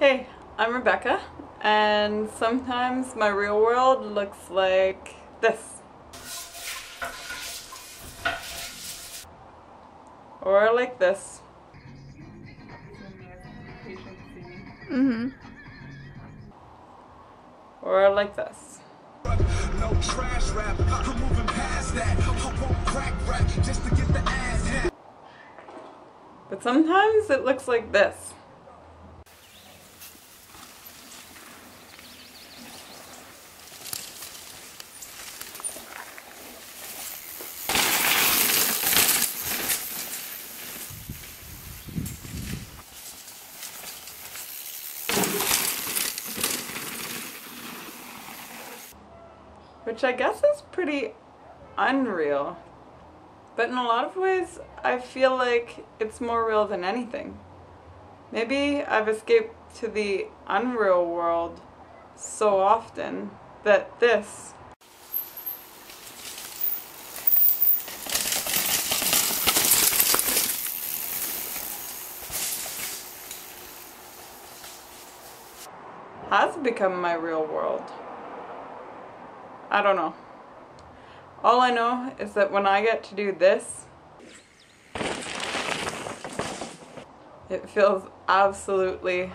Hey, I'm Rebecca, and sometimes my real world looks like this. Or like this. Mm-hmm. Or like this. No trash rap, I'm moving past that. I won't crack rap just to get the ass. But sometimes it looks like this. Which I guess is pretty unreal. But in a lot of ways, I feel like it's more real than anything. Maybe I've escaped to the unreal world so often that this has become my real world. I don't know. All I know is that when I get to do this, it feels absolutely